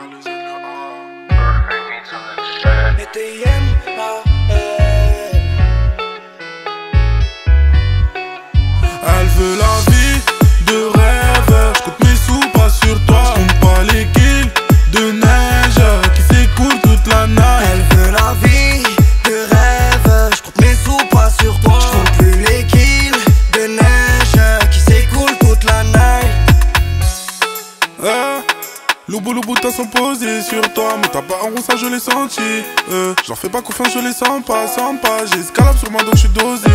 Elle veut la vie de rêve. Je compte mes sous, pas sur toi. Je compte pas les kills de neige qui s'écoulent toute la neige Elle veut la vie de rêve. Je compte mes sous, pas sur toi. Je compte plus les kills de neige qui s'écoulent toute la neige. Ah. Loubou loubou t'as sont posés sur toi Mais t'as pas un rond ça je l'ai senti euh, J'en fais pas confiance je les sens pas Sens pas. J'ai escalade sur moi donc je suis dosé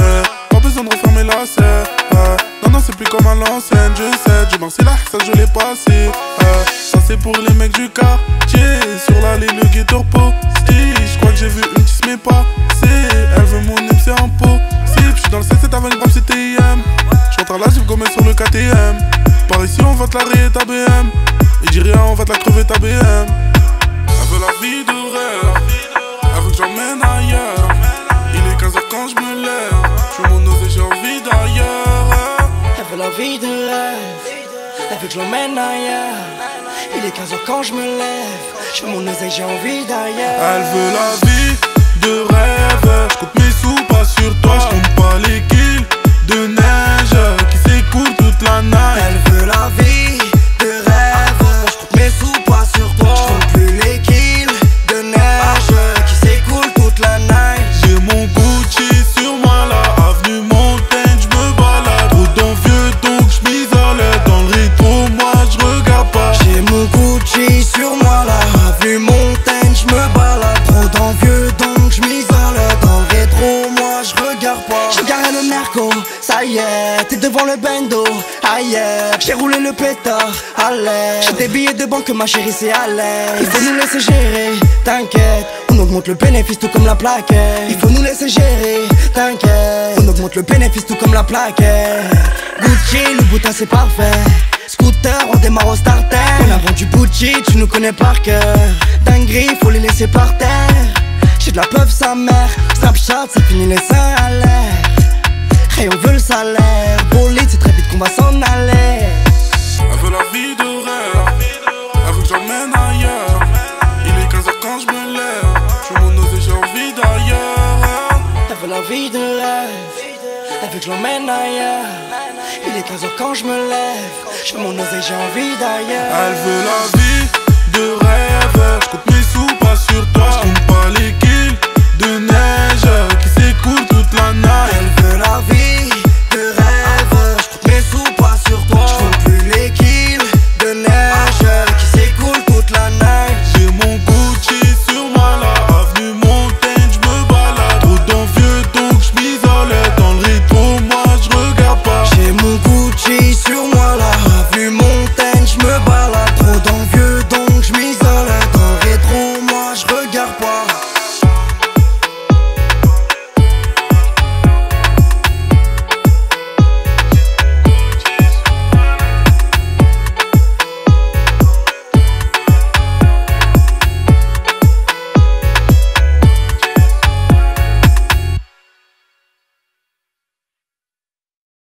euh, Pas besoin de refermer la serre euh, Non non c'est plus comme à l'ancienne Je sais. Je c'est là ça je l'ai passé euh, Ça c'est pour les mecs du quartier. Sur l'allée le ghetto Je crois que j'ai vu une qui se met pas C'est Elle veut mon c'est en pot Je suis dans le 7 avec une CTM J'entre à la j'ai gommé sur le KTM Par ici on va te la rayer ta BM Et dis rien on va te la crever ta BM Elle veut la vie de rêve Elle veut que j'emmène ailleurs Il est 15h quand je me lève Je mon osé j'ai envie d'ailleurs Elle veut la vie de rêve. Elle veut que je l'emmène ailleurs. Il est 15h quand je me lève. Je fais mon j'ai envie d'ailleurs. Elle veut la vie ça y est, t'es devant le bendo. Aïe, j'ai roulé le pétard, allez. J'ai des billets de banque, ma chérie, c'est à l'aise. Il faut nous laisser gérer, t'inquiète. On augmente le bénéfice tout comme la plaquette. Il faut nous laisser gérer, t'inquiète. On augmente le bénéfice tout comme la plaquette. Gucci, le boutin c'est parfait. Scooter, on démarre au starter. On a vendu Gucci, tu nous connais par cœur. Dinguerie, faut les laisser par terre. J'ai de la peuf sa mère. Snapchat, ça finit les seins veut la vie de rêve. Elle veut que je l'emmène ailleurs. Il est 15h quand je me lève. Je fais mon oseille, j'ai envie d'ailleurs. Elle veut la vie de rêve. Je compte mes sous pas sur toi. Je compte pas les